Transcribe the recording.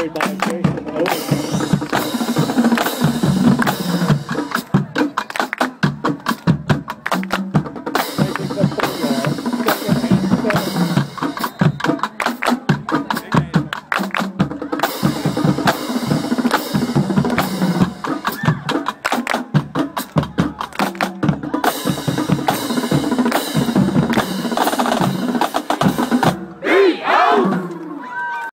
carried by Jason Owen.